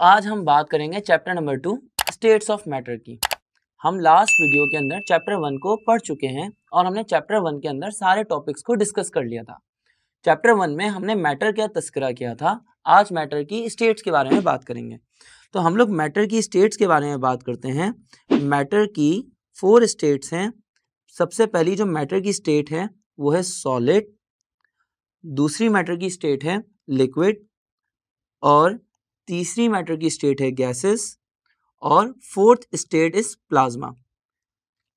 आज हम बात करेंगे chapter number two states of matter की। हम लास्ट वीडियो के अंदर चैप्टर वन को पढ़ चुके हैं और हमने चैप्टर वन के अंदर सारे टॉपिक्स को डिस्कस कर लिया था। चैप्टर वन में हमने मैटर का तस्करा किया था, आज मैटर की स्टेट्स के बारे में बात करेंगे। तो हम लोग मैटर की स्टेट्स के बारे में बात करते हैं। मैटर की फोर स्टेट्स हैं। सबसे पहली जो मैटर की स्टेट है, वो है सॉलिड दूसरी मैटर की स्टेट है लिक्विड और तीसरी मैटर की स्टेट है गैसेस और फोर्थ स्टेट इज़ प्लाज्मा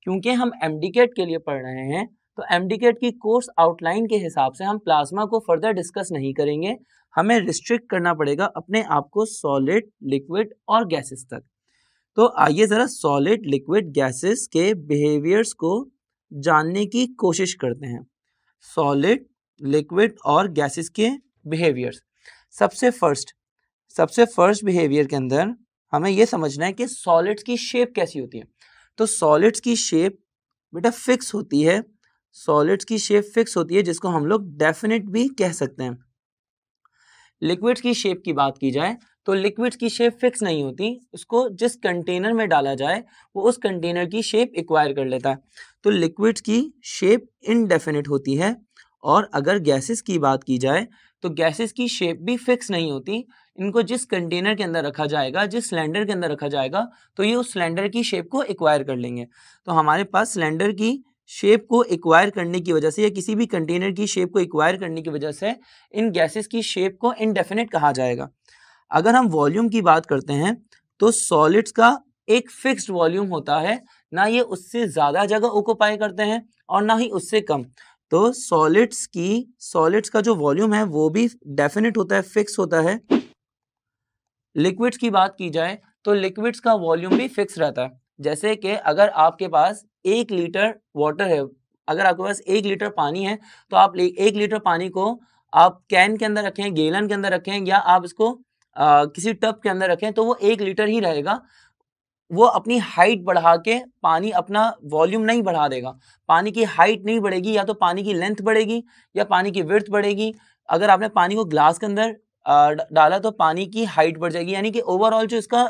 क्योंकि हम एमडीकेट के लिए पढ़ रहे हैं तो एमडीकेट की कोर्स आउटलाइन के हिसाब से हम प्लाज्मा को फर्दर डिस्कस नहीं करेंगे। हमें रिस्ट्रिक्ट करना पड़ेगा अपने आप को सॉलिड लिक्विड और गैसेस तक। तो आइए ज़रा सॉलिड लिक्विड गैसेस के बिहेवियर्स को जानने की कोशिश करते हैं। सॉलिड लिक्विड और गैसेस के बिहेवियर्स सबसे फ़र्स्ट सबसे फ़र्स्ट बिहेवियर के अंदर हमें यह समझना है कि सॉलिड्स की शेप कैसी होती है। तो सॉलिड्स की शेप बेटा फिक्स होती है। सॉलिड्स की शेप फिक्स होती है, जिसको हम लोग डेफिनेट भी कह सकते हैं। लिक्विड्स की शेप की बात की जाए तो लिक्विड्स की शेप फिक्स नहीं होती। उसको जिस कंटेनर में डाला जाए, वो उस कंटेनर की शेप एक्वायर कर लेता है। तो लिक्विड्स की शेप इनडेफिनेट होती है। और अगर गैसेस की बात की जाए तो गैसेस की शेप भी फिक्स नहीं होती। इनको जिस कंटेनर के अंदर रखा जाएगा, जिस सिलेंडर के अंदर रखा जाएगा तो ये उस सिलेंडर की शेप को एक्वायर कर लेंगे। तो हमारे पास सिलेंडर की शेप को एक्वायर करने की वजह से या किसी भी कंटेनर की शेप को एक्वायर करने की वजह से इन गैसेस की शेप को इनडेफिनेट कहा जाएगा। अगर हम वॉल्यूम की बात करते हैं तो सॉलिड्स का एक फिक्स्ड वॉल्यूम होता है, ना ये उससे ज़्यादा जगह ऑक्यूपाई करते हैं और ना ही उससे कम। तो सॉलिड्स की सॉलिड्स का जो वॉल्यूम है, वो भी डेफिनेट होता है फिक्स होता है। लिक्विड्स की बात की जाए तो लिक्विड्स का वॉल्यूम भी फिक्स रहता है। जैसे कि अगर आपके पास एक लीटर वाटर है अगर आपके पास एक लीटर पानी है तो आप एक लीटर पानी को आप कैन के अंदर रखें गेलन के अंदर रखें या आप इसको आ, किसी टब के अंदर रखें तो वो एक लीटर ही रहेगा। वो अपनी हाइट बढ़ा के पानी अपना वॉल्यूम नहीं बढ़ा देगा। पानी की हाइट नहीं बढ़ेगी या तो पानी की लेंथ बढ़ेगी या पानी की विर्थ बढ़ेगी। अगर आपने पानी को ग्लास के अंदर डाला तो पानी की हाइट बढ़ जाएगी, यानी कि ओवरऑल जो इसका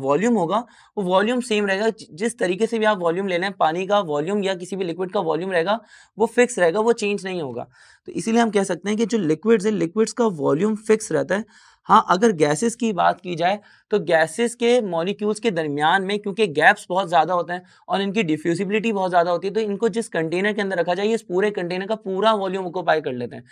वॉल्यूम होगा, वो वॉल्यूम सेम रहेगा। जिस तरीके से भी आप वॉल्यूम ले लें पानी का वॉल्यूम या किसी भी लिक्विड का वॉल्यूम रहेगा, वो फिक्स रहेगा, वो चेंज नहीं होगा। तो इसीलिए हम कह सकते हैं कि जो लिक्विड्स है लिक्विड्स का वॉल्यूम फिक्स रहता है। हाँ अगर गैसेस की बात की जाए तो गैसेस के मॉलिक्यूल्स के दरमियान में, क्योंकि गैप्स बहुत ज़्यादा होते हैं और इनकी डिफ्यूजिबिलिटी बहुत ज़्यादा होती है तो इनको जिस कंटेनर के अंदर रखा जाए, इस पूरे कंटेनर का पूरा वॉल्यूम ऑक्यूपाई कर लेते हैं।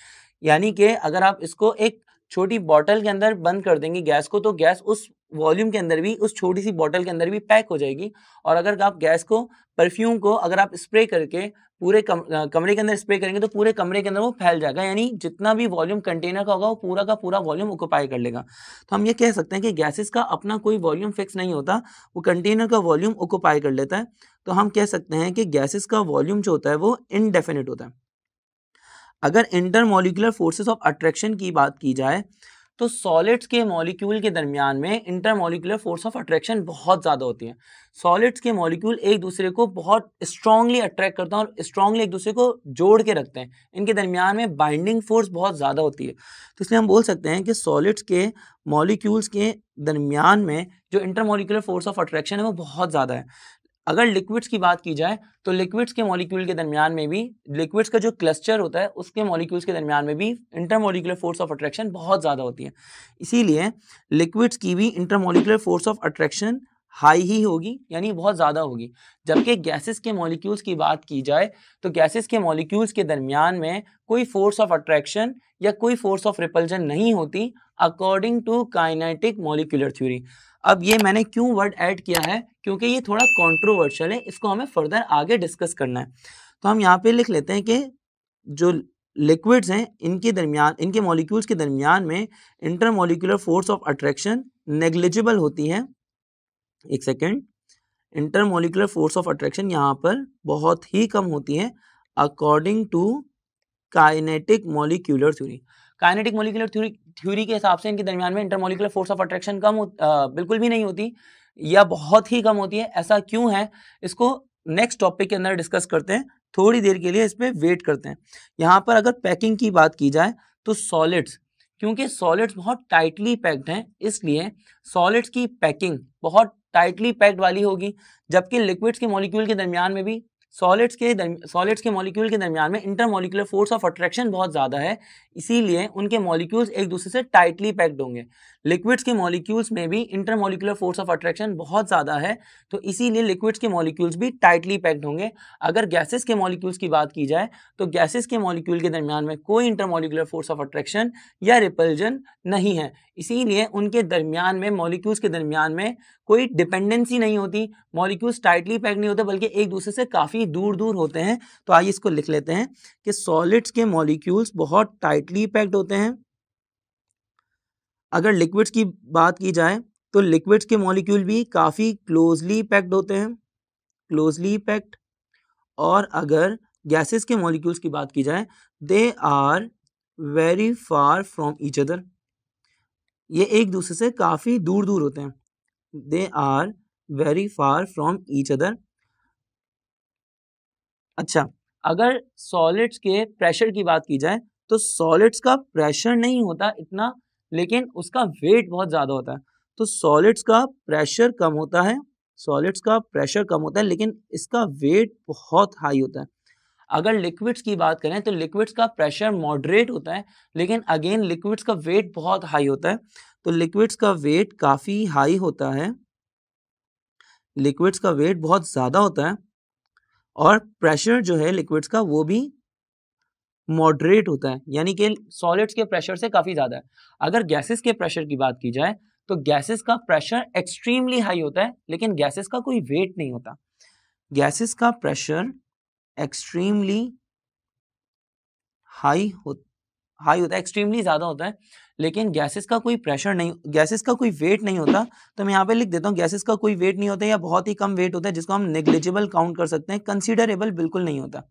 यानी कि अगर आप इसको एक छोटी बॉटल के अंदर बंद कर देंगे गैस को तो गैस उस वॉल्यूम के अंदर भी उस छोटी सी बॉटल के अंदर भी पैक हो जाएगी। और अगर आप गैस को परफ्यूम को अगर आप स्प्रे करके पूरे कम, कमरे के अंदर स्प्रे करेंगे तो पूरे कमरे के अंदर वो फैल जाएगा। यानी जितना भी वॉल्यूम कंटेनर का होगा वो पूरा का पूरा वॉल्यूम ऑक्यूपाई कर लेगा। तो हम ये कह सकते हैं कि गैसेस का अपना कोई वॉल्यूम फिक्स नहीं होता वो कंटेनर का वॉल्यूम ऑक्यूपाई कर लेता है। तो हम कह सकते हैं कि गैसेस का वॉल्यूम जो होता है वो इनडेफिनेट होता है। अगर इंटरमोलिकुलर फोर्सेस ऑफ़ अट्रैक्शन की बात की जाए तो सॉलिड्स के मॉलिक्यूल के दरमियान में इंटरमोलिकुलर फोर्स ऑफ़ अट्रैक्शन बहुत ज़्यादा होती है। सॉलिड्स के मॉलिक्यूल एक दूसरे को बहुत स्ट्रांगली अट्रैक्ट करते हैं और स्ट्रांगली एक दूसरे को जोड़ के रखते हैं। इनके दरमियान में बाइंडिंग फोर्स बहुत ज़्यादा होती है। तो इसलिए हम बोल सकते हैं कि सॉलिड्स के मॉलिक्यूल्स के दरमियान में जो इंटरमोलिकुलर फोर्स ऑफ़ अट्रैक्शन है, वो बहुत ज़्यादा है। अगर लिक्विड्स की बात की जाए तो लिक्विड्स के मॉलिक्यूल के दरमियान में भी लिक्विड्स का जो क्लस्टर होता है, उसके मॉलिक्यूल्स के दरमियान में भी इंटरमोलिकुलर फोर्स ऑफ़ अट्रैक्शन बहुत ज़्यादा होती है। इसीलिए लिक्विड्स की भी intermolecular force of attraction high ही होगी, यानी बहुत ज़्यादा होगी। जबकि गैसेस के मॉलिक्यूल्स की बात की जाए तो गैसेस के मॉलिक्यूल्स के दरमियान में कोई फोर्स ऑफ़ अट्रैक्शन या कोई फोर्स ऑफ़ रिपल्जन नहीं होती according to kinetic molecular theory अब ये मैंने क्यों वर्ड ऐड किया है? क्योंकि ये थोड़ा कॉन्ट्रोवर्शियल है, इसको हमें फर्दर आगे डिस्कस करना है। तो हम यहाँ पे लिख लेते हैं कि जो लिक्विड्स हैं, इनके दरमियान, इनके मॉलिक्यूल्स के दरमियान में intermolecular force of attraction negligible होती है। एक second intermolecular force of attraction यहाँ पर बहुत ही कम होती है according to kinetic molecular theory kinetic molecular theory theory के हिसाब से इनके दरमियान में इंटरमोलिकुलर फोर्स ऑफ़ अट्रैक्शन कम आ, बिल्कुल भी नहीं होती या बहुत ही कम होती है ऐसा क्यों है? इसको नेक्स्ट टॉपिक के अंदर डिस्कस करते हैं थोड़ी देर के लिए इस पर वेट करते हैं। यहाँ पर अगर पैकिंग की बात की जाए तो सॉलिड्स क्योंकि सॉलिड्स बहुत टाइटली पैक्ड हैं इसलिए सॉलिड्स की पैकिंग बहुत टाइटली पैक्ड वाली होगी जबकि लिक्विड्स के मॉलिक्यूल के दरमियान में भी सॉलिड्स के सॉलिड्स के मॉलिक्यूल के दरमियान में inter intermolecular force of attraction बहुत ज़्यादा है, इसीलिए उनके मॉलिक्यूल्स एक दूसरे से टाइटली पैक्ड होंगे। लिक्विड्स के मॉलिक्यूल्स में भी इंटरमोलिकुलर फोर्स ऑफ़ अट्रैक्शन बहुत ज़्यादा है तो इसीलिए लिक्विड्स के मॉलिक्यूल्स भी टाइटली पैक्ड होंगे। अगर गैसेस के मॉलिक्यूल्स की बात की जाए तो गैसेस के मॉलिक्यूल के दरमियान में कोई इंटरमोलिकुलर फोर्स ऑफ़ अट्रैक्शन या रिपल्जन नहीं है। इसीलिए उनके दरमियान में मॉलिक्यूल्स के दरमियान में कोई डिपेंडेंसी नहीं होती। मॉलिक्यूल्स टाइटली पैक नहीं होते, बल्कि एक दूसरे से काफ़ी दूर दूर होते हैं। तो आइए इसको लिख लेते हैं कि सॉलिड्स के मॉलिक्यूल्स बहुत टाइटली पैक्ड होते हैं। अगर लिक्विड्स की बात की जाए तो लिक्विड्स के मॉलिक्यूल भी काफ़ी क्लोजली पैक्ड होते हैं। क्लोजली पैक्ड और अगर गैसेस के मॉलिक्यूल्स की बात की जाए they are very far from each other ये एक दूसरे से काफ़ी दूर दूर होते हैं। They are very far from each other अच्छा अगर सॉलिड्स के प्रेशर की बात की जाए तो सॉलिड्स का प्रेशर नहीं होता इतना लेकिन उसका वेट बहुत ज़्यादा होता है। तो सॉलिड्स का प्रेशर कम होता है सॉलिड्स का प्रेशर कम होता है, लेकिन इसका वेट बहुत हाई होता है। अगर लिक्विड्स की बात करें तो लिक्विड्स का प्रेशर मॉडरेट होता है, लेकिन अगेन लिक्विड्स का वेट बहुत हाई होता है। तो लिक्विड्स का वेट काफ़ी हाई होता है लिक्विड्स का वेट बहुत ज़्यादा होता है, और प्रेशर जो है लिक्विड्स का वो भी मॉडरेट होता है, यानी कि सॉलिड्स के प्रेशर से काफ़ी ज़्यादा है। अगर गैसेस के प्रेशर की बात की जाए तो गैसेस का प्रेशर एक्सट्रीमली हाई होता है, लेकिन गैसेस का कोई वेट नहीं होता। गैसेस का प्रेशर एक्सट्रीमली हाई हो हाई होता है एक्सट्रीमली ज़्यादा होता है, लेकिन गैसेस का कोई प्रेशर नहीं गैसेस का कोई वेट नहीं होता तो मैं यहाँ पे लिख देता हूँ गैसेस का कोई वेट नहीं होता या बहुत ही कम वेट होता है, जिसको हम नेग्लिजिबल काउंट कर सकते हैं कंसिडरेबल बिल्कुल नहीं होता।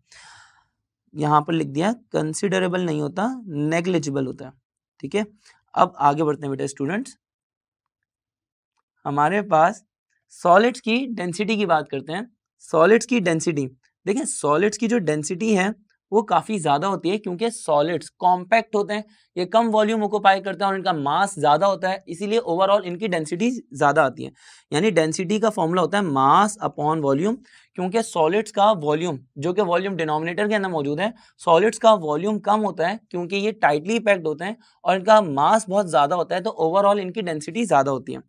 यहाँ पर लिख दिया कंसिडरेबल नहीं होता नेग्लिजिबल होता है। ठीक है? अब आगे बढ़ते हैं बेटा स्टूडेंट्स हमारे पास सॉलिड्स की डेंसिटी की बात करते हैं। सॉलिड्स की डेंसिटी देखिए सॉलिड्स की जो डेंसिटी है वो काफ़ी ज़्यादा होती है क्योंकि सॉलिड्स कॉम्पैक्ट होते हैं, ये कम वॉल्यूम ऑक्यूपाई करते हैं और इनका मास ज़्यादा होता है, इसीलिए ओवरऑल इनकी डेंसिटी ज़्यादा आती है। यानी डेंसिटी का फॉर्मूला होता है मास अपॉन वॉल्यूम क्योंकि सॉलिड्स का वॉल्यूम जो कि वॉल्यूम डिनोमिनेटर के अंदर मौजूद है सॉलिड्स का वॉल्यूम कम होता है क्योंकि ये टाइटली पैक्ड होते हैं और इनका मास बहुत ज़्यादा होता है तो ओवरऑल इनकी डेंसिटी ज़्यादा होती है।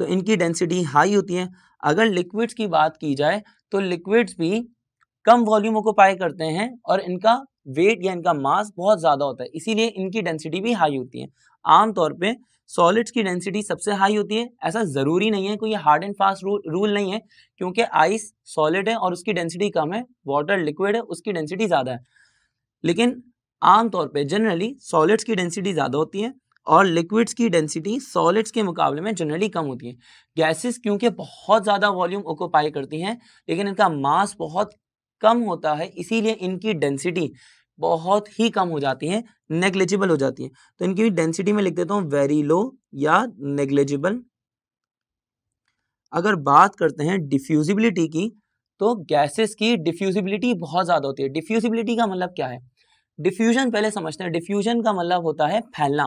तो इनकी डेंसिटी हाई होती है। अगर लिक्विड्स की बात की जाए तो लिक्विड्स भी कम वॉल्यूम ऑक्यूपाई करते हैं और इनका वेट या इनका मास बहुत ज़्यादा होता है, इसीलिए इनकी डेंसिटी भी हाई होती है। आमतौर पर सॉलिड्स की डेंसिटी सबसे हाई होती है, ऐसा ज़रूरी नहीं है, कोई hard and fast rule rule नहीं है, क्योंकि आइस सॉलिड है और उसकी डेंसिटी कम है, वाटर लिक्विड है, उसकी डेंसिटी ज़्यादा है। लेकिन आमतौर पे जनरली सॉलिड्स की डेंसिटी ज़्यादा होती है और लिक्विड्स की डेंसिटी सॉलिड्स के मुकाबले में जनरली कम होती है। गैसेस क्योंकि बहुत ज़्यादा वॉल्यूम ऑक्यूपाई करती हैं, लेकिन इनका मास बहुत कम होता है, इसीलिए इनकी डेंसिटी बहुत ही कम हो जाती है नेग्लिजिबल हो जाती है। तो इनकी डेंसिटी में लिख देता हूँ वेरी लो या नेग्लेजिबल अगर बात करते हैं डिफ्यूजिबिलिटी की तो गैसेस की डिफ्यूजिबिलिटी बहुत ज़्यादा होती है। डिफ्यूजिबिलिटी का मतलब क्या है? डिफ्यूजन पहले समझते हैं। डिफ्यूजन का मतलब होता है फैलना।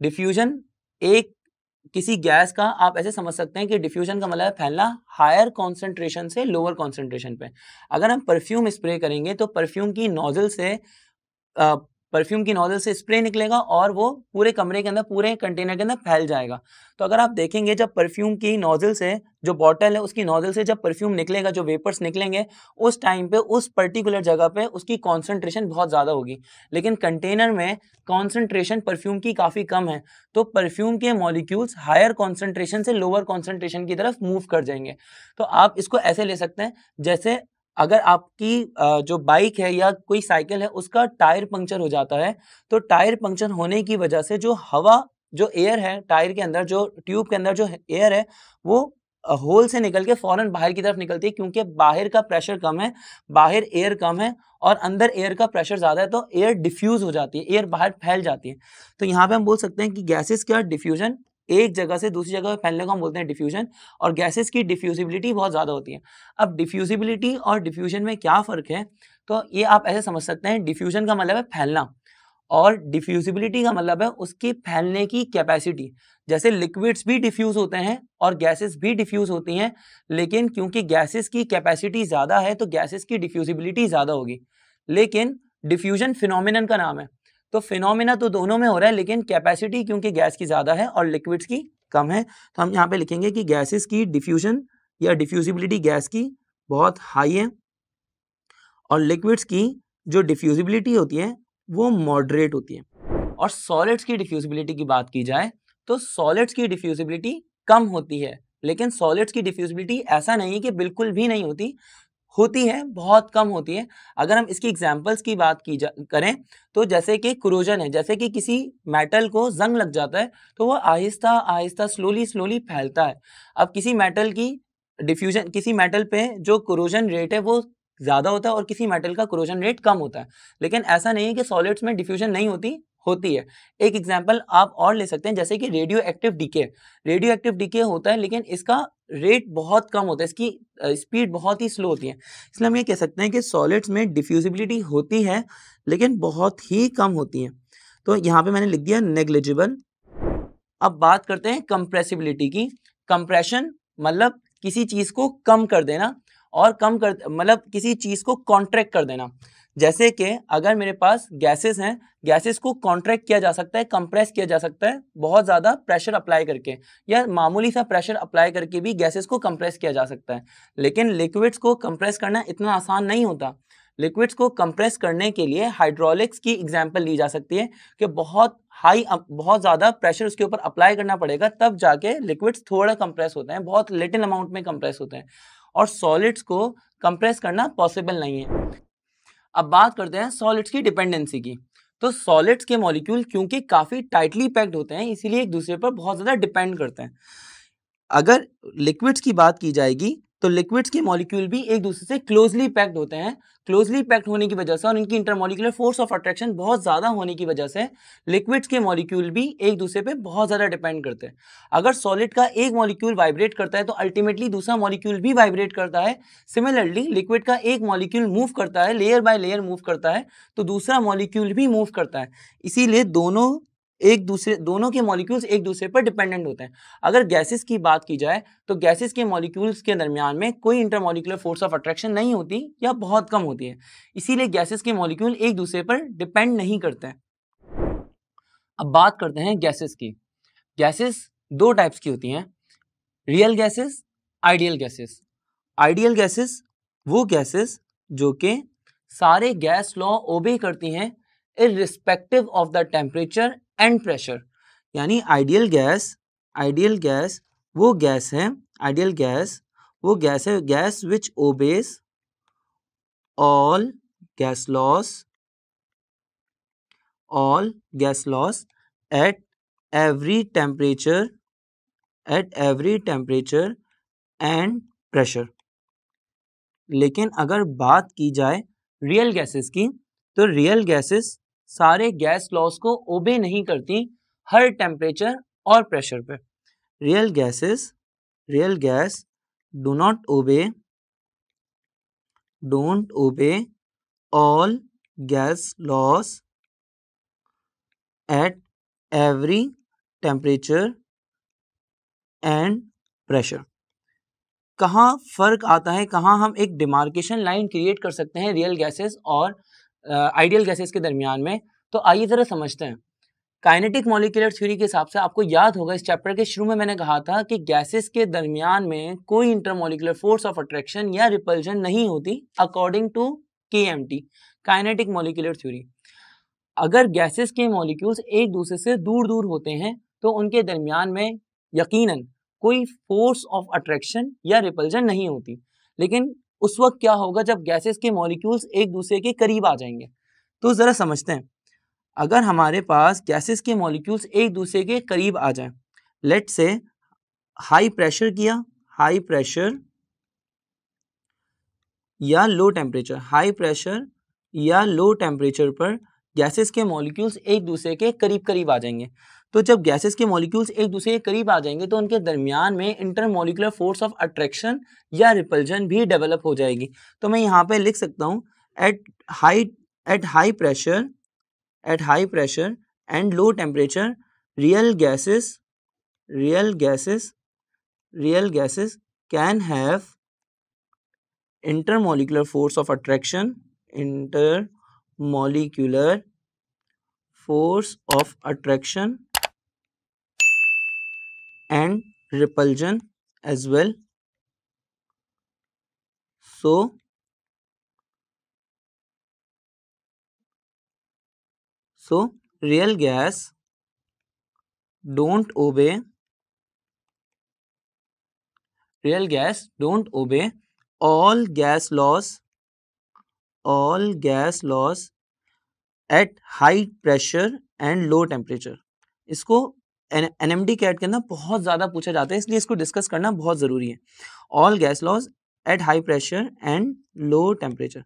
डिफ्यूजन एक किसी गैस का आप ऐसे समझ सकते हैं कि डिफ्यूजन का मतलब है फैलना हायर कॉन्सेंट्रेशन से लोअर कॉन्सेंट्रेशन पे। अगर हम परफ्यूम स्प्रे करेंगे तो परफ्यूम की नोजल से परफ्यूम की नोजल से स्प्रे निकलेगा और वो पूरे कमरे के अंदर, पूरे कंटेनर के अंदर फैल जाएगा। तो अगर आप देखेंगे जब परफ्यूम की नोजल से जो बॉटल है, उसकी नोजल से जब परफ्यूम निकलेगा, जो वेपर्स निकलेंगे, उस टाइम पे, उस पर्टिकुलर जगह पे उसकी कॉन्सेंट्रेशन बहुत ज़्यादा होगी। लेकिन कंटेनर में कॉन्सेंट्रेशन परफ्यूम की काफ़ी कम है तो परफ्यूम के मॉलिक्यूल्स हायर कॉन्सेंट्रेशन से लोअर कॉन्सेंट्रेशन की तरफ़ मूव कर जाएँगे। तो आप इसको ऐसे ले सकते हैं, जैसे अगर आपकी जो बाइक है या कोई साइकिल है, उसका टायर पंक्चर हो जाता है तो टायर पंक्चर होने की वजह से जो हवा, जो एयर है, टायर के अंदर, जो ट्यूब के अंदर जो एयर है, वो होल से निकल के फ़ौरन बाहर की तरफ़ निकलती है, क्योंकि बाहर का प्रेशर कम है, बाहर एयर कम है और अंदर एयर का प्रेशर ज़्यादा है तो एयर डिफ्यूज़ हो जाती है, एयर बाहर फैल जाती है। तो यहाँ पे हम बोल सकते हैं कि गैसेस का डिफ्यूजन एक जगह से दूसरी जगह फैलने को हम बोलते हैं डिफ्यूजन और गैसेस की डिफ्यूजिबिलिटी बहुत ज़्यादा होती है। अब डिफ्यूजिबिलिटी और डिफ्यूजन में क्या फ़र्क है? तो ये आप ऐसे समझ सकते हैं डिफ्यूजन का मतलब है फैलना, और डिफ्यूजिबिलिटी का मतलब है उसके फैलने की कैपेसिटी जैसे लिक्विड्स भी डिफ्यूज होते हैं और गैसेस भी डिफ्यूज होती हैं, लेकिन क्योंकि गैसेस की कैपेसिटी ज़्यादा है तो गैसेस की डिफ्यूजिबिलिटी ज़्यादा होगी। लेकिन डिफ्यूजन फिनोमिनन का नाम है। तो फिनोमिना तो दोनों में हो रहा है, लेकिन कैपेसिटी क्योंकि गैस की ज़्यादा है और लिक्विड्स की कम है तो हम यहाँ पे लिखेंगे कि गैसेस की डिफ्यूजन या डिफ्यूजिबिलिटी गैस की बहुत हाई है और लिक्विड्स की जो डिफ्यूजिबिलिटी होती है, वो मॉडरेट होती है। और सॉलिड्स की डिफ्यूजिबिलिटी की बात की जाए तो सॉलिड्स की डिफ्यूजिबिलिटी कम होती है, लेकिन सॉलिड्स की डिफ्यूजिबिलिटी ऐसा नहीं है कि बिल्कुल भी नहीं होती होती है, बहुत कम होती है। अगर हम इसकी एग्जाम्पल्स की बात की जा, करें तो जैसे कि क्रोजन है, जैसे कि किसी मेटल को जंग लग जाता है तो वो आहिस्ता आहिस्ता स्लोली स्लोली फैलता है। अब किसी मेटल की डिफ्यूजन किसी मेटल पे जो क्रोजन रेट है, वो ज़्यादा होता है और किसी मेटल का क्रोजन रेट कम होता है। लेकिन ऐसा नहीं है कि सॉलिड्स में डिफ्यूजन नहीं होती होती है। एक एग्ज़ाम्पल आप और ले सकते हैं, जैसे कि radioactive decay radioactive decay होता है, लेकिन इसका रेट बहुत कम होता है, इसकी स्पीड बहुत ही स्लो होती है। इसलिए हम ये कह सकते हैं कि सॉलिड्स में डिफ्यूजिबिलिटी होती है, लेकिन बहुत ही कम होती है। तो यहाँ पे मैंने लिख दिया नेग्लिजिबल अब बात करते हैं कंप्रेसिबिलिटी की। कंप्रेशन मतलब किसी चीज़ को कम कर देना और कम कर मतलब किसी चीज़ को कॉन्ट्रैक्ट कर देना। जैसे कि अगर मेरे पास गैसेस हैं गैसेस को कॉन्ट्रैक्ट किया जा सकता है कंप्रेस किया जा सकता है, बहुत ज़्यादा प्रेशर अप्लाई करके, या मामूली सा प्रेशर अप्लाई करके भी गैसेस को कंप्रेस किया जा सकता है। लेकिन लिक्विड्स को कंप्रेस करना इतना आसान नहीं होता। लिक्विड्स को कंप्रेस करने के लिए हाइड्रोलिक्स की एग्ज़ाम्पल ली जा सकती है कि बहुत हाई बहुत ज़्यादा प्रेशर उसके ऊपर अप्लाई करना पड़ेगा, तब जाके लिक्विड्स थोड़ा कंप्रेस होते हैं, बहुत लिटिल अमाउंट में कंप्रेस होते हैं। और सॉलिड्स को कंप्रेस करना पॉसिबल नहीं है। अब बात करते हैं सॉलिड्स की डिपेंडेंसी की। तो सॉलिड्स के मॉलिक्यूल क्योंकि काफ़ी टाइटली पैक्ड होते हैं, इसीलिए एक दूसरे पर बहुत ज़्यादा डिपेंड करते हैं। अगर लिक्विड्स की बात की जाएगी तो लिक्विड्स के मॉलिक्यूल भी एक दूसरे से क्लोजली पैक्ड होते हैं। क्लोजली पैक्ड होने की वजह से और इनकी इंटरमोलिकुलर फोर्स ऑफ़ अट्रैक्शन बहुत ज़्यादा होने की वजह से लिक्विड्स के मॉलिक्यूल भी एक दूसरे पे बहुत ज़्यादा डिपेंड करते हैं। अगर सॉलिड का एक मॉलिक्यूल वाइब्रेट करता है तो अल्टीमेटली दूसरा मॉलिक्यूल भी वाइब्रेट करता है। सिमिलरली लिक्विड का एक मॉलिक्यूल मूव करता है लेयर बाय लेयर मूव करता है तो दूसरा मॉलिक्यूल भी मूव करता है। इसीलिए दोनों एक दूसरे, दोनों के मॉलिक्यूल्स एक दूसरे पर डिपेंडेंट होते हैं। अगर गैसेस की बात की जाए तो गैसेस के मॉलिक्यूल्स के दरमियान में कोई इंटरमोलिकुलर फोर्स ऑफ़ अट्रैक्शन नहीं होती या बहुत कम होती है। इसीलिए गैसेस के मॉलिक्यूल एक दूसरे पर डिपेंड नहीं करते हैं। अब बात करते हैं गैसेस की। गैसेस दो टाइप्स की होती हैं real gases ideal gases ideal gases वो गैसेस जो कि सारे गैस लॉ ओबे करती हैं irrespective of the temperature and pressure, यानी आइडियल गैस आइडियल गैस वो गैस है, आइडियल गैस वो गैस है, gas which obeys all gas laws, all gas laws at every temperature, at every temperature and pressure. लेकिन अगर बात की जाए रियल गैसेस की तो रियल गैसेस सारे गैस लॉस को ओबे नहीं करती हर टेम्परेचर और प्रेशर पे। Real gases, real gas do not obey don't obey all gas laws at every temperature and pressure कहाँ फ़र्क आता है, कहाँ हम एक डिमार्केशन लाइन क्रिएट कर सकते हैं रियल गैसेस और आइडियल गैसेस के दरमियान में। तो आइए ज़रा समझते हैं। काइनेटिक मॉलिकुलर थ्योरी के हिसाब से आपको याद होगा, इस चैप्टर के शुरू में मैंने कहा था कि गैसेस के दरमियान में कोई इंटरमोलिकुलर फोर्स ऑफ़ अट्रैक्शन या रिपल्जन नहीं होती, according to K M T kinetic molecular theory. अगर गैसेस के मॉलिक्यूल्स एक दूसरे से दूर दूर होते हैं तो उनके दरमियान में यकीनन कोई फोर्स ऑफ़ अट्रैक्शन या रिपल्जन नहीं होती। लेकिन उस वक्त क्या होगा जब गैसेस के मॉलिक्यूल्स एक दूसरे के करीब आ जाएँगे? तो ज़रा समझते हैं। अगर हमारे पास गैसेस के मॉलिक्यूल्स एक दूसरे के करीब आ जाएँ लेट से हाई प्रेशर किया हाई प्रेशर या लो टेम्परेचर हाई प्रेशर या लो टेम्परेचर पर गैसेस के मॉलिक्यूल्स एक दूसरे के करीब करीब आ जाएँगे। तो जब गैसेस के मॉलिक्यूल्स एक दूसरे के करीब आ जाएँगे तो उनके दरमियान में इंटरमोलिकुलर फोर्स ऑफ़ अट्रैक्शन या रिपल्जन भी डेवलप हो जाएगी। तो मैं यहाँ पे लिख सकता हूँ at high at high pressure at high pressure and low temperature real gases real gases real gases can have intermolecular force of attraction intermolecular force of attraction and repulsion as well so so real gas don't obey real gas don't obey all gas laws all gas laws at high pressure and low temperature इसको N M D cat के अंदर बहुत ज़्यादा पूछा जाता है, इसलिए इसको डिस्कस करना बहुत ज़रूरी है। All gas laws at high pressure and low temperature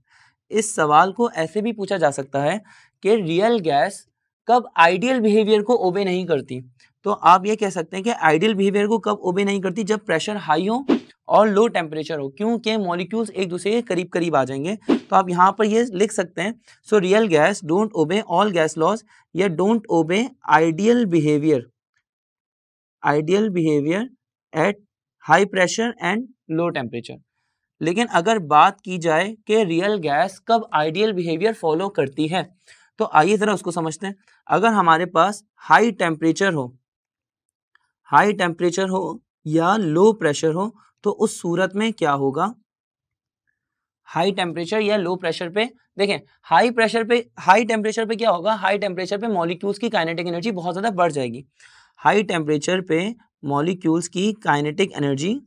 इस सवाल को ऐसे भी पूछा जा सकता है कि रियल गैस कब आइडियल बिहेवियर को ओबे नहीं करती। तो आप ये कह सकते हैं कि आइडियल बिहेवियर को कब ओबे नहीं करती, जब प्रेशर हाई हो और लो टेम्परेचर हो, क्योंकि मॉलिक्यूल्स एक दूसरे के करीब करीब आ जाएँगे। तो आप यहाँ पर ये लिख सकते हैं so real gas don't obey all gas laws या don't obey ideal behaviour ideal behaviour at high pressure and low temperature. लेकिन अगर बात की जाए कि रियल गैस कब आइडियल बिहेवियर फॉलो करती है तो आइए ज़रा उसको समझते हैं। अगर हमारे पास हाई टेम्परेचर हो, हाई टेम्परेचर हो या लो प्रेशर हो तो उस सूरत में क्या होगा? हाई टेम्परेचर या लो प्रेशर पे, देखें, हाई प्रेशर पे, हाई टेम्परेचर पे क्या होगा? हाई टेम्परेचर पे मॉलिक्यूल्स की काइनेटिक एनर्जी बहुत ज़्यादा बढ़ जाएगी। हाई टेम्परेचर पे मॉलिक्यूल्स की काइनेटिक एनर्जी,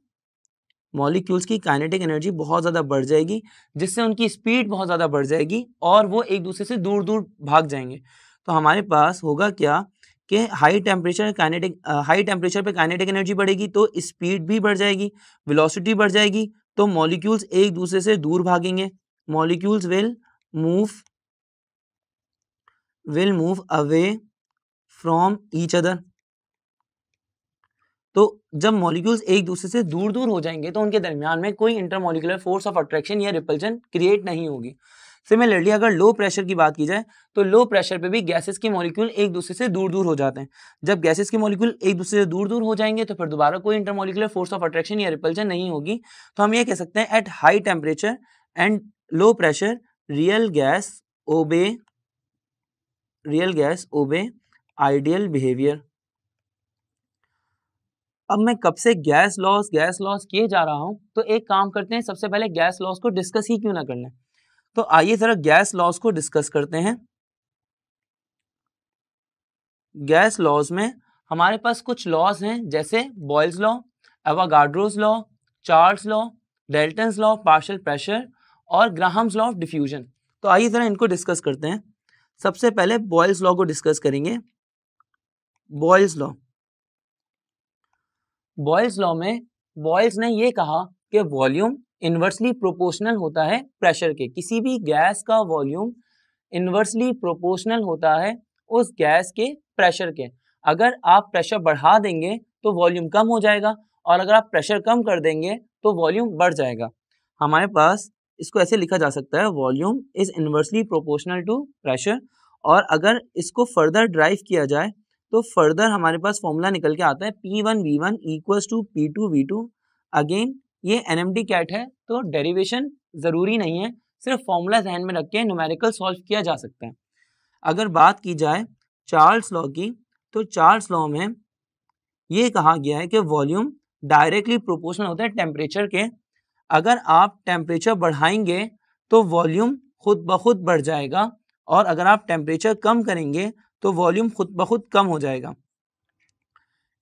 मॉलिक्यूल्स की काइनेटिक एनर्जी बहुत ज़्यादा बढ़ जाएगी, जिससे उनकी स्पीड बहुत ज़्यादा बढ़ जाएगी और वो एक दूसरे से दूर दूर भाग जाएँगे। तो हमारे पास होगा क्या कि high temperature kinetic high temperature पे काइनेटिक एनर्जी बढ़ेगी तो स्पीड भी बढ़ जाएगी, वेलोसिटी बढ़ जाएगी तो मॉलिक्यूल्स एक दूसरे से दूर भागेंगे। Molecules will move will move away from each other. तो जब मॉलिक्यूल्स एक दूसरे से दूर दूर हो जाएँगे तो उनके दरमियान में कोई इंटरमोलिकुलर फोर्स ऑफ़ अट्रैक्शन या रिपल्जन क्रिएट नहीं होगी। सिमिलरली अगर लो प्रेशर की बात की जाए तो लो प्रेशर पे भी गैसेस के मॉलिक्यूल एक दूसरे से दूर दूर हो जाते हैं। जब गैसेस के मॉलिक्यूल एक दूसरे से दूर दूर हो जाएँगे तो फिर दोबारा कोई इंटरमोलिकुलर फोर्स ऑफ़ अट्रैक्शन या रिपल्जन नहीं होगी। तो हम ये कह सकते हैं at high temperature and low pressure real gas obey real gas obey ideal behaviour अब मैं कब से गैस लॉस गैस लॉस किए जा रहा हूँ? तो एक काम करते हैं, सबसे पहले गैस लॉस को डिस्कस ही क्यों ना कर लें तो आइए जरा गैस लॉस को डिस्कस करते हैं। गैस लॉज में हमारे पास कुछ लॉज हैं, जैसे Boyle's law Avogadro's law Charles law Dalton law partial pressure और ग्राहम्स लॉ ऑफ़ डिफ्यूजन तो आइए ज़रा इनको डिस्कस करते हैं। सबसे पहले बॉयल्स लॉ को डिस्कस करेंगे। बॉयल्स लॉ बॉयल्स लॉ में बॉयल्स ने ये कहा कि वॉल्यूम इन्वर्सली प्रोपोर्शनल होता है प्रेशर के। किसी भी गैस का वॉल्यूम इन्वर्सली प्रोपोर्शनल होता है उस गैस के प्रेशर के। अगर आप प्रेशर बढ़ा देंगे तो वॉल्यूम कम हो जाएगा और अगर आप प्रेशर कम कर देंगे तो वॉल्यूम बढ़ जाएगा। हमारे पास इसको ऐसे लिखा जा सकता है, volume is inversely proportional to pressure और अगर इसको फर्दर ड्राइव किया जाए तो फर्दर हमारे पास फॉर्मूला निकल के आता है P one V one equals to P two V two again ये एन एम डी कैट है तो डेरिवेशन ज़रूरी नहीं है, सिर्फ़ फॉर्मूला जहन में रख के न्यूमेरिकल सॉल्व किया जा सकता है। अगर बात की जाए चार्ल्स लॉ की तो चार्ल्स लॉ में ये कहा गया है कि वॉल्यूम डायरेक्टली प्रोपोर्शनल होता है टेम्परेचर के। अगर आप टेम्परेचर बढ़ाएँगे तो वॉल्यूम खुद ब खुद बढ़ जाएगा, और अगर आप टेम्परेचर कम करेंगे तो वॉल्यूम खुद ब खुद कम हो जाएगा।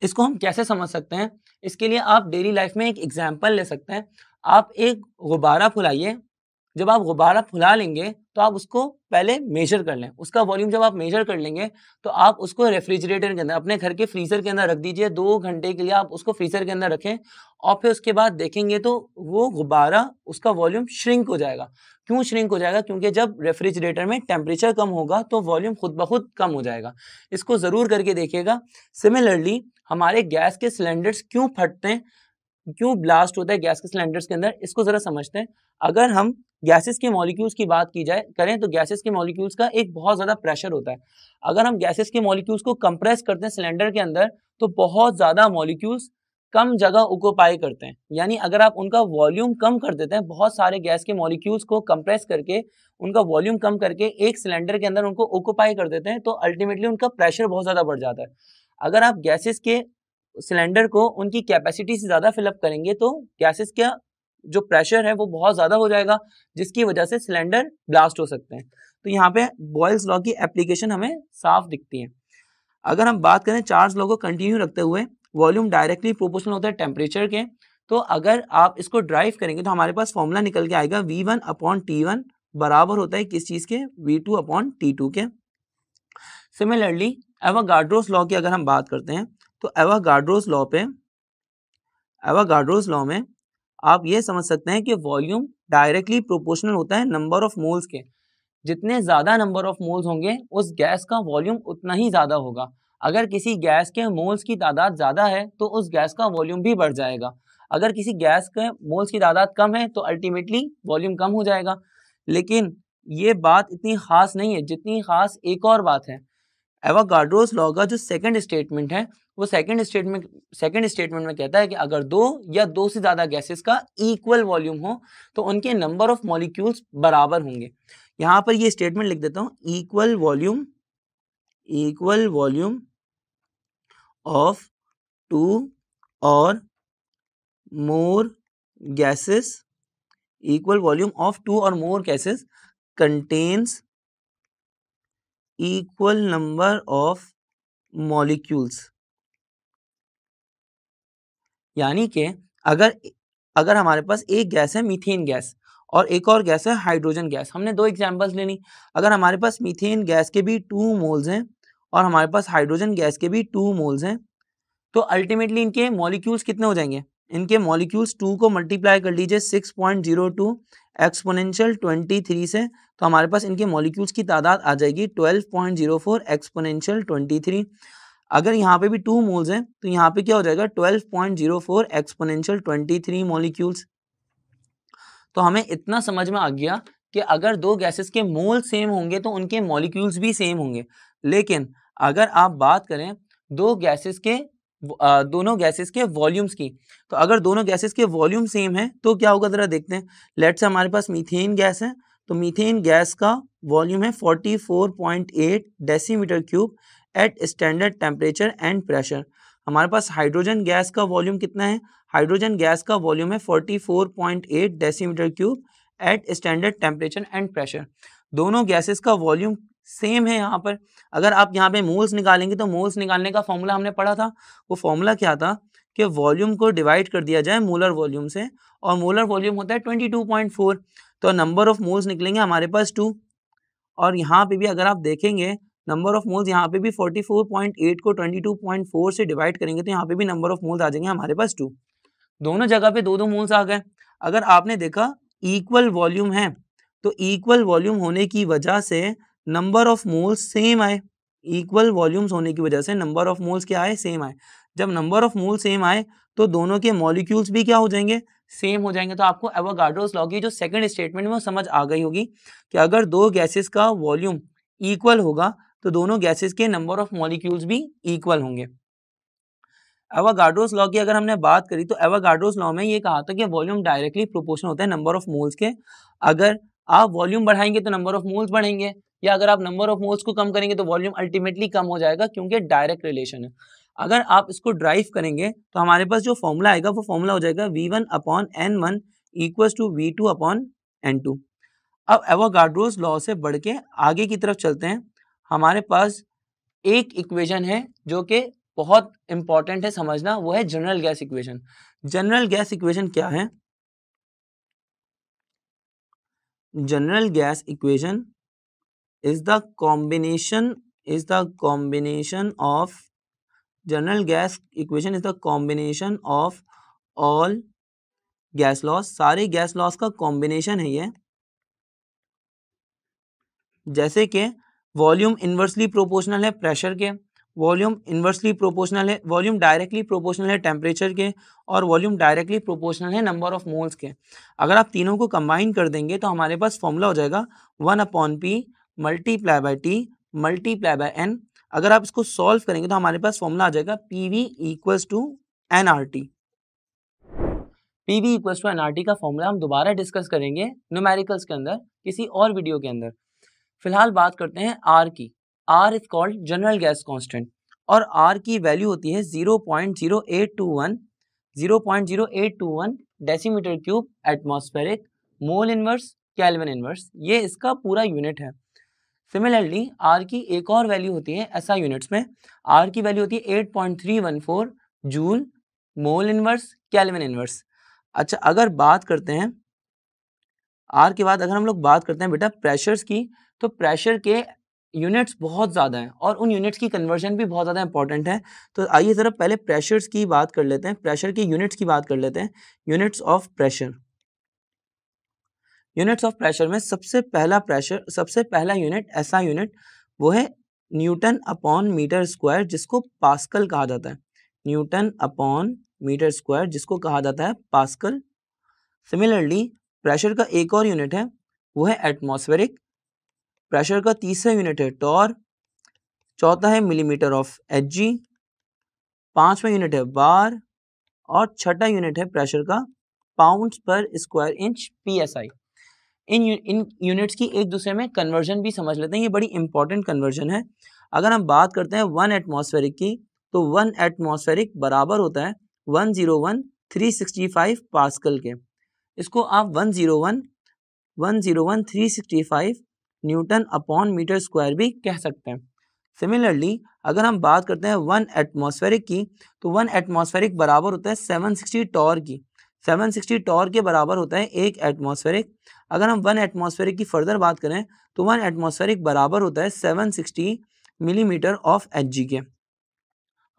इसको हम कैसे समझ सकते हैं? इसके लिए आप डेली लाइफ में एक एग्ज़ाम्पल ले सकते हैं। आप एक गुब्बारा फुलाइए जब आप गुब्बारा फुला लेंगे तो आप उसको पहले मेजर कर लें। उसका वॉल्यूम जब आप मेजर कर लेंगे तो आप उसको रेफ्रिजरेटर के अंदर, अपने घर के फ्रीजर के अंदर रख दीजिए। दो घंटे के लिए आप उसको फ्रीजर के अंदर रखें और फिर उसके बाद देखेंगे तो वो गुब्बारा, उसका वॉल्यूम श्रिंक हो जाएगा। क्यों श्रिंक हो जाएगा? क्योंकि जब रेफ्रिजरेटर में टेम्परेचर कम होगा तो वॉल्यूम खुद ब खुद कम हो जाएगा। इसको ज़रूर करके देखिएगा। सिमिलरली हमारे गैस के सिलेंडर्स क्यों फटते हैं? क्यों ब्लास्ट होता है गैस के सिलेंडर्स के अंदर? इसको ज़रा समझते हैं। अगर हम गैसेस के मॉलिक्यूल्स की बात की जाए, करें तो गैसेस के मॉलिक्यूल्स का एक बहुत ज़्यादा प्रेशर होता है। अगर हम गैसेस के मॉलिक्यूल्स को कंप्रेस करते हैं सिलेंडर के अंदर तो बहुत ज़्यादा मॉलिक्यूल्स कम जगह ओकोपाई करते हैं। यानी अगर आप उनका वॉल्यूम कम कर देते हैं, बहुत सारे गैस के मॉलिक्यूल्स को कंप्रेस करके, उनका वॉल्यूम कम करके एक सिलेंडर के अंदर उनको ओकोपाई कर देते हैं तो अल्टीमेटली उनका प्रेशर बहुत ज़्यादा बढ़ जाता है। अगर आप गैसेस के सिलेंडर को उनकी कैपेसिटी से ज़्यादा फिलअप करेंगे तो गैसेस का जो प्रेशर है वो बहुत ज़्यादा हो जाएगा, जिसकी वजह से सिलेंडर ब्लास्ट हो सकते हैं। तो यहाँ पे बॉयल्स लॉ की एप्लीकेशन हमें साफ़ दिखती है। अगर हम बात करें चार्ज लॉ को कंटिन्यू रखते हुए वॉल्यूम डायरेक्टली प्रोपोर्शनल होता है टेम्परेचर के तो अगर आप इसको ड्राइव करेंगे तो हमारे पास फॉर्मूला निकल के आएगा V one upon T one बराबर होता है किस चीज़ के? V two upon T two के। सिमिलरली गार्ड्रोस लॉ की अगर हम बात करते हैं तो एवा गार्ड्रोस लॉ पे गार्ड्रोस लॉ में आप ये समझ सकते हैं कि वॉल्यूम डायरेक्टली प्रोपोर्शनल होता है नंबर ऑफ़ मोल्स के। जितने ज़्यादा नंबर ऑफ़ मोल्स होंगे, उस गैस का वॉल्यूम उतना ही ज़्यादा होगा। अगर किसी गैस के मोल्स की तादाद ज़्यादा है तो उस गैस का वॉल्यूम भी बढ़ जाएगा। अगर किसी गैस के मोल्स की तादाद कम है तो अल्टीमेटली वॉल्यूम कम हो जाएगा। लेकिन ये बात इतनी खास नहीं है, जितनी खास एक और बात है। एवागाड्रोस लॉ का जो सेकंड स्टेटमेंट है वो सेकंड स्टेटमेंट सेकंड स्टेटमेंट में कहता है कि अगर दो या दो से ज़्यादा गैसेस का इक्वल वॉल्यूम हो तो उनके नंबर ऑफ़ मॉलिक्यूल्स बराबर होंगे। यहाँ पर ये स्टेटमेंट लिख देता हूँ। Equal volume equal volume of two or more gases equal volume of two or more gases contains equal number of molecules यानी कि अगर अगर हमारे पास एक गैस है, मीथेन गैस और एक और गैस है, हाइड्रोजन गैस। हमने दो एग्जांपल्स लेनी अगर हमारे पास मीथेन गैस के भी टू मोल्स हैं और हमारे पास हाइड्रोजन गैस के भी टू मोल्स हैं तो अल्टीमेटली इनके मॉलिक्यूल्स कितने हो जाएँगे? इनके मॉलिक्यूल्स टू को मल्टीप्लाई कर लीजिए six point zero two exponential twenty three से तो हमारे पास इनके मॉलिक्यूल्स की तादाद आ जाएगी twelve point zero four exponential twenty three अगर यहाँ पे भी टू मोल्स हैं तो यहाँ पे क्या हो जाएगा? Twelve point zero four exponential twenty molecules तो हमें इतना समझ में आ गया कि अगर दो गैसेस के मोल सेम होंगे तो उनके मॉलिक्यूल्स भी सेम होंगे। लेकिन अगर आप बात करें दो गैसेस के दोनों गैसेस के वॉल्यूम्स की तो अगर दोनों गैसेस के वॉल्यूम सेम है तो क्या होगा ज़रा देखते हैं। लेट से हमारे पास मीथेन गैस है तो मीथेन गैस का वॉल्यूम है 44.8 decimetre cube at standard temperature and pressure हमारे पास हाइड्रोजन गैस का वॉल्यूम कितना है? हाइड्रोजन गैस का वॉल्यूम है 44.8 decimetre cube at standard temperature and pressure दोनों गैसेस का वॉल्यूम सेम है यहाँ पर। अगर आप यहाँ पे मोल्स निकालेंगे तो मोल्स निकालने का फॉर्मूला हमने पढ़ा था। वो फॉर्मूला क्या था? कि वॉल्यूम को डिवाइड कर दिया जाए मोलर वॉल्यूम से और मोलर वॉल्यूम होता है ट्वेंटी टू पॉइंट फोर तो नंबर ऑफ़ मोल्स निकलेंगे हमारे पास टू और यहाँ पे भी अगर आप देखेंगे नंबर ऑफ़ मोल्स यहाँ पे भी फोर्टी फोर पॉइंट एट को ट्वेंटी टू पॉइंट फोर से डिवाइड करेंगे तो यहाँ पे भी नंबर ऑफ़ मोल्स आ जाएँगे हमारे पास टू दोनों जगह पे दो दो मोल्स आ गए। अगर आपने देखा इक्वल वॉल्यूम है तो इक्वल वॉल्यूम होने की वजह से नंबर ऑफ़ मोल्स सेम आए। इक्वल वॉल्यूम्स होने की वजह से नंबर ऑफ़ मोल्स क्या आए? सेम आए। जब नंबर ऑफ़ मोल सेम आए तो दोनों के मॉलिक्यूल्स भी क्या हो जाएँगे? सेम हो जाएँगे। तो आपको एवोगाड्रोस लॉ की जो सेकंड स्टेटमेंट में वो समझ आ गई होगी कि अगर दो गैसेस का वॉल्यूम इक्वल होगा तो दोनों गैसेस के नंबर ऑफ़ मॉलिक्यूल्स भी इक्वल होंगे। एवागाड्रोस लॉ की अगर हमने बात करी तो एवागाड्रोस लॉ में ये कहा था कि वॉल्यूम डायरेक्टली प्रोपोर्शनल होता है नंबर ऑफ़ मोल्स के। अगर आप वॉल्यूम बढ़ाएँगे तो नंबर ऑफ़ मोल्स बढ़ेंगे, या अगर आप नंबर ऑफ़ मोल्स को कम करेंगे तो वॉल्यूम अल्टीमेटली कम हो जाएगा क्योंकि डायरेक्ट रिलेशन है। अगर आप इसको ड्राइव करेंगे तो हमारे पास जो फॉर्मूला आएगा वो फॉर्मूला हो जाएगा V one upon N one equal to V two upon N two अब एवोगाड्रोस लॉ से बढ़ के आगे की तरफ़ चलते हैं। हमारे पास एक इक्वेशन है जो कि बहुत इंपॉर्टेंट है समझना, वो है general gas equation general gas equation क्या है? General gas equation is the combination, is the combination of, general gas equation is the combination of all gas laws सारे गैस लॉस का कॉम्बिनेशन है ये। जैसे कि वॉल्यूम इन्वर्सली प्रोपोर्शनल है pressure के, वॉल्यूम इन्वर्सली प्रोपोर्शनल है, वॉल्यूम डायरेक्टली प्रोपोर्शनल है टेम्परेचर के और वॉल्यूम डायरेक्टली प्रोपोर्शनल है नंबर ऑफ़ मोल्स के। अगर आप तीनों को कंबाइन कर देंगे तो हमारे पास फॉर्मूला हो जाएगा one upon P multiply by T multiply by N. अगर आप इसको सॉल्व करेंगे तो हमारे पास फॉर्मूला आ जाएगा P V equals to N R T. P V equals to N R T का फॉर्मूला हम दोबारा डिस्कस करेंगे न्यूमेरिकल्स के अंदर, किसी और वीडियो के अंदर। फ़िलहाल बात करते हैं आर की। R is called general gas constant और आर की वैल्यू होती है zero point zero eight two one zero point zero eight two one decimetre cube atmospheric mole inverse kelvin inverse ये इसका पूरा यूनिट है। सिमिलरली आर की एक और वैल्यू होती है ऐसा यूनिट्स में। आर की वैल्यू होती है eight point three one four joule mole inverse kelvin inverse अच्छा अगर बात करते हैं आर के बाद अगर हम लोग बात करते हैं बेटा प्रेशर्स की तो प्रेशर के यूनिट्स बहुत ज़्यादा हैं और उन यूनिट्स की कन्वर्जन भी बहुत ज़्यादा इंपॉर्टेंट है। तो आइए ज़रा पहले प्रेशर्स की बात कर लेते हैं प्रेशर के यूनिट्स की बात कर लेते हैं। Units of pressure units of pressure में सबसे पहला प्रेशर सबसे पहला यूनिट ऐसा यूनिट वो है न्यूटन अपॉन मीटर स्क्वायर जिसको पास्कल कहा जाता है। न्यूटन अपॉन मीटर स्क्वायर जिसको कहा जाता है पास्कल। सिमिलरली प्रेशर का एक और यूनिट है, वो है एटमॉस्फेरिक प्रेशर का तीसरा यूनिट है टॉर चौथा है मिलीमीटर ऑफ़ एच जी पांचवा यूनिट है बार और छठा यूनिट है प्रेशर का pounds per square inch P S I इन इन यूनिट्स की एक दूसरे में कन्वर्जन भी समझ लेते हैं, ये बड़ी इंपॉर्टेंट कन्वर्जन है। अगर हम बात करते हैं वन एटमॉस्फेरिक की तो वन एटमॉस्फेरिक बराबर होता है one zero one three sixty five pascal के। इसको आप one zero one one zero one three sixty five newton upon metre square भी कह सकते हैं। सिमिलरली, अगर हम बात करते हैं वन एटमॉस्फेरिक की तो वन एटमॉस्फेरिक बराबर होता है सेवन सिक्सटी टॉर की। सेवन सिक्सटी टॉर के बराबर होता है एक एटमॉस्फेरिक। अगर हम वन एटमॉस्फेरिक की फर्दर बात करें तो वन एटमॉस्फेरिक बराबर होता है seven sixty millimetre of H G के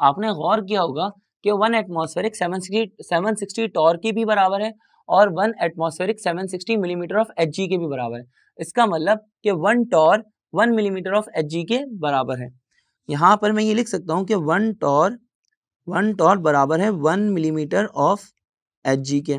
आपने गौर किया होगा कि one atmospheric seven sixty torr की भी बराबर है और one atmospheric seven sixty millimetre of H G के भी बराबर है। इसका मतलब कि one torr one millimetre of H G के बराबर है। यहाँ पर मैं ये लिख सकता हूँ कि वन टॉर वन टॉर बराबर है one millimetre of H G के।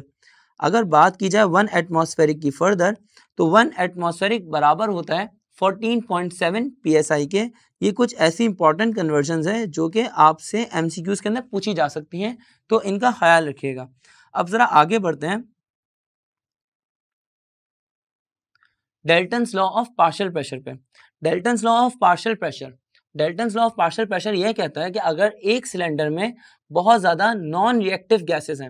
अगर बात की जाए वन एटमॉस्फेरिक की फर्दर तो वन एटमॉस्फेरिक बराबर होता है 14.7 psi के। ये कुछ ऐसी इंपॉर्टेंट कन्वर्जन है जो कि आपसे एम के अंदर पूछी जा सकती हैं तो इनका ख्याल रखिएगा। अब ज़रा आगे बढ़ते हैं। Dalton's law of partial pressure पे। Dalton's law of partial pressure. Dalton's law of partial pressure यह कहता है कि अगर एक सिलेंडर में बहुत ज़्यादा नॉन रिएक्टिव गैसेस हैं,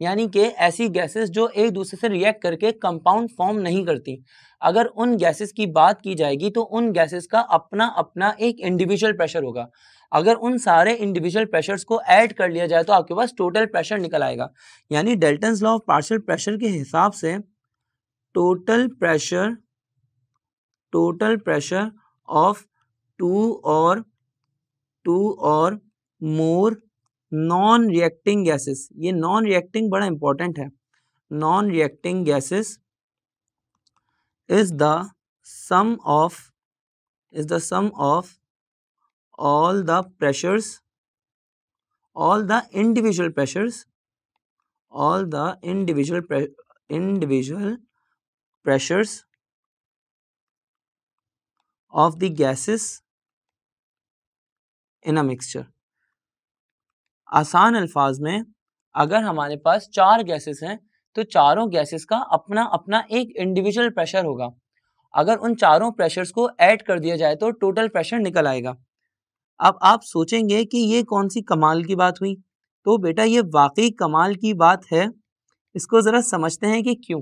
यानी कि ऐसी गैसेस जो एक दूसरे से रिएक्ट करके कंपाउंड फॉर्म नहीं करती, अगर उन गैसेस की बात की जाएगी तो उन गैसेस का अपना अपना एक इंडिविजुअल प्रेशर होगा। अगर उन सारे इंडिविजुअल प्रेशर्स को ऐड कर लिया जाए तो आपके पास टोटल प्रेशर निकल आएगा। यानी Dalton's law of partial pressure के हिसाब से total pressure total pressure of two or two or more non reacting gases ये नॉन रिएक्टिंग बड़ा इंपॉर्टेंट है। Non reacting gases is the sum of is the sum of all the pressures all the individual pressures all the individual individual pressures of the gases in a mixture. आसान अल्फाज में, अगर हमारे पास चार gases हैं तो चारों गैसेस का अपना अपना एक इंडिविजुअल प्रेशर होगा। अगर उन चारों प्रेशर्स को ऐड कर दिया जाए तो टोटल प्रेशर निकल आएगा। अब आप सोचेंगे कि ये कौन सी कमाल की बात हुई? तो बेटा, ये वाकई कमाल की बात है। इसको ज़रा समझते हैं कि क्यों?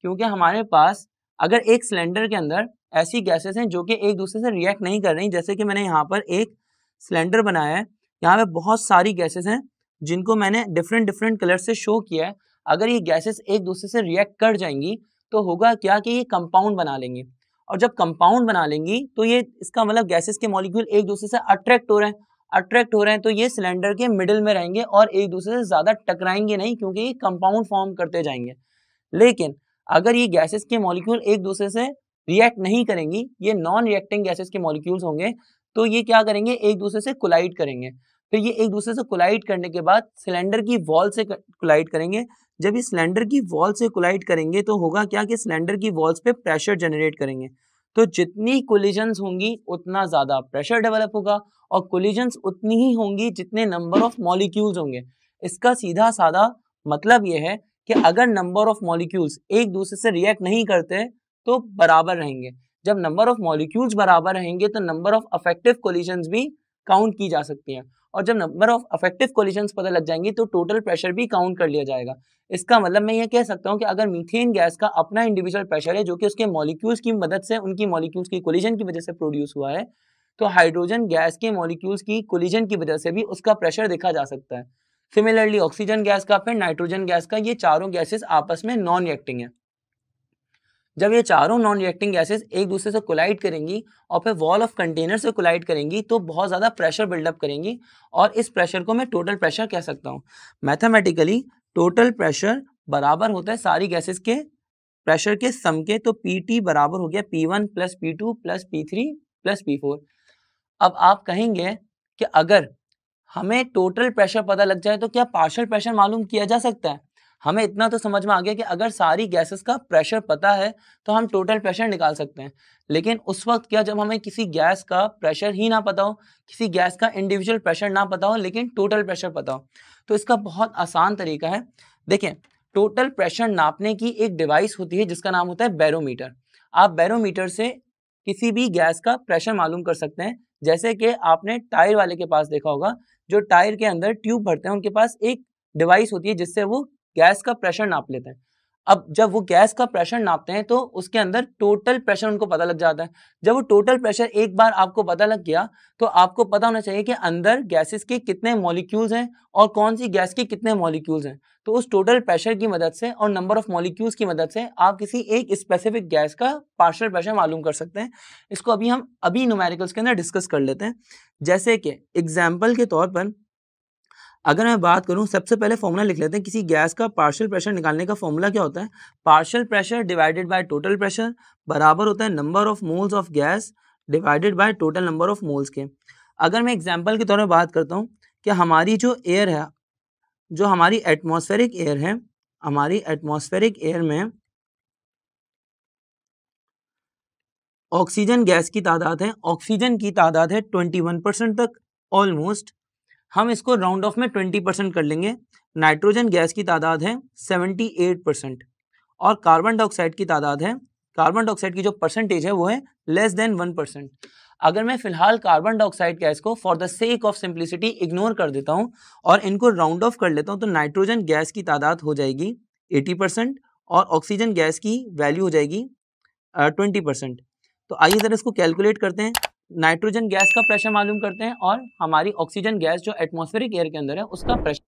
क्योंकि हमारे पास अगर एक सिलेंडर के अंदर ऐसी गैसेस हैं जो कि एक दूसरे से रिएक्ट नहीं कर रही। जैसे कि मैंने यहाँ पर एक सिलेंडर बनाया है। यहाँ पे बहुत सारी गैसेस हैं, जिनको मैंने डिफरेंट डिफरेंट कलर से शो किया है। अगर ये गैसेस एक दूसरे से रिएक्ट कर जाएँगी तो होगा क्या कि ये कंपाउंड बना लेंगे। और जब कंपाउंड बना लेंगी तो ये इसका मतलब गैसेस के मॉलिक्यूल एक दूसरे से अट्रैक्ट हो रहे हैं। अट्रैक्ट हो रहे हैं तो ये सिलेंडर के मिडिल में रहेंगे और एक दूसरे से ज़्यादा टकराएँगे नहीं, क्योंकि ये कंपाउंड फॉर्म करते जाएँगे। लेकिन अगर ये गैसेस के मॉलिक्यूल एक दूसरे से रिएक्ट नहीं करेंगी, ये नॉन रिएक्टिंग गैसेस के मॉलिक्यूल्स होंगे तो ये क्या करेंगे? एक दूसरे से कोलाइड करेंगे। फिर ये एक दूसरे से कोलाइड करने के बाद सिलेंडर की वॉल से कोलाइड करेंगे। जब ये सिलेंडर की वॉल से कोलाइड करेंगे तो होगा क्या कि सिलेंडर की वॉल्स पे प्रेशर जनरेट करेंगे। तो जितनी कोलिजन्स होंगी, उतना ज़्यादा प्रेशर डेवलप होगा और कोलिजन्स उतनी ही होंगी जितने नंबर ऑफ़ मॉलिक्यूल्स होंगे। इसका सीधा साधा मतलब ये है कि अगर नंबर ऑफ़ मॉलिक्यूल्स एक दूसरे से रिएक्ट नहीं करते तो बराबर रहेंगे। जब नंबर ऑफ़ मॉलिक्यूल्स बराबर रहेंगे तो नंबर ऑफ़ अफेक्टिव कोलिजन्स भी काउंट की जा सकती हैं। और जब नंबर ऑफ़ अफेक्टिव कोलिशन पता लग जाएँगे तो टोटल प्रेशर भी काउंट कर लिया जाएगा। इसका मतलब मैं ये कह सकता हूँ कि अगर मीथेन गैस का अपना इंडिविजुअल प्रेशर है, जो कि उसके मॉलिक्यूल्स की मदद से, उनकी मॉलिक्यूल्स की कोलिजन की वजह से प्रोड्यूस हुआ है तो हाइड्रोजन गैस के मॉलिक्यूल्स की कोलिजन की वजह से भी उसका प्रेशर देखा जा सकता है। सिमिलरली ऑक्सीजन गैस का, फिर नाइट्रोजन गैस का, ये चारों गैसेस आपस में नॉन रिएक्टिंग है। जब ये चारों नॉन रिएक्टिंग गैसेस एक दूसरे से कोलाइड करेंगी और फिर वॉल ऑफ़ कंटेनर से कोलाइड करेंगी तो बहुत ज़्यादा प्रेशर बिल्डअप करेंगी। और इस प्रेशर को मैं टोटल प्रेशर कह सकता हूँ। मैथमेटिकली टोटल प्रेशर बराबर होता है सारी गैसेस के प्रेशर के सम के तो पी टी बराबर हो गया P one plus P two plus P three plus P four अब आप कहेंगे कि अगर हमें टोटल प्रेशर पता लग जाए तो क्या पार्शल प्रेशर मालूम किया जा सकता है? हमें इतना तो समझ में आ गया कि अगर सारी गैसेस का प्रेशर पता है तो हम टोटल प्रेशर निकाल सकते हैं। लेकिन उस वक्त क्या जब हमें किसी गैस का प्रेशर ही ना पता हो, किसी गैस का इंडिविजुअल प्रेशर ना पता हो, लेकिन टोटल प्रेशर पता हो तो इसका बहुत आसान तरीका है। देखें टोटल प्रेशर नापने की एक डिवाइस होती है जिसका नाम होता है बैरोमीटर आप बैरोमीटर से किसी भी गैस का प्रेशर मालूम कर सकते हैं। जैसे कि आपने टायर वाले के पास देखा होगा, जो टायर के अंदर ट्यूब भरते हैं, उनके पास एक डिवाइस होती है जिससे वो गैस का प्रेशर नाप लेते हैं। अब जब वो गैस का प्रेशर नापते हैं तो उसके अंदर टोटल प्रेशर उनको पता लग जाता है। जब वो टोटल प्रेशर एक बार आपको पता लग गया तो आपको पता होना चाहिए कि अंदर गैसेस के कितने मॉलिक्यूल्स हैं और कौन सी गैस के कितने मॉलिक्यूल्स हैं। तो उस टोटल प्रेशर की मदद से और नंबर ऑफ़ मॉलिक्यूल्स की मदद से आप किसी एक स्पेसिफिक गैस का पार्शल प्रेशर मालूम कर सकते हैं। इसको अभी हम अभी न्यूमेरिकल्स के अंदर डिस्कस कर लेते हैं। जैसे कि एग्ज़ाम्पल के तौर पर अगर मैं बात करूँ, सबसे पहले फॉर्मूला लिख लेते हैं, किसी गैस का पार्शियल प्रेशर निकालने का फॉर्मूला क्या होता है? Partial pressure divided by total pressure बराबर होता है number of moles of gas divided by total number of moles के। अगर मैं एग्ज़ाम्पल के तौर पर बात करता हूँ कि हमारी जो एयर है, जो हमारी एटमॉस्फेरिक एयर है, हमारी एटमॉस्फेरिक एयर में ऑक्सीजन गैस की तादाद है ऑक्सीजन की तादाद है ट्वेंटी वन परसेंट तक ऑलमोस्ट हम इसको राउंड ऑफ़ में ट्वेंटी परसेंट कर लेंगे। नाइट्रोजन गैस की तादाद है सेवेंटी एट परसेंट और कार्बन डाइऑक्साइड की तादाद है कार्बन डाइऑक्साइड की जो परसेंटेज है वो है लेस देन वन परसेंट अगर मैं फ़िलहाल कार्बन डाइऑक्साइड गैस को for the sake of simplicity ignore कर देता हूँ और इनको राउंड ऑफ़ कर लेता हूँ तो नाइट्रोजन गैस की तादाद हो जाएगी एटी परसेंट और ऑक्सीजन गैस की वैल्यू हो जाएगी ट्वेंटी परसेंट तो आइए ज़रा इसको कैलकुलेट करते हैं। नाइट्रोजन गैस का प्रेशर मालूम करते हैं और हमारी ऑक्सीजन गैस जो एटमोस्फेरिक एयर के अंदर है, उसका प्रेशर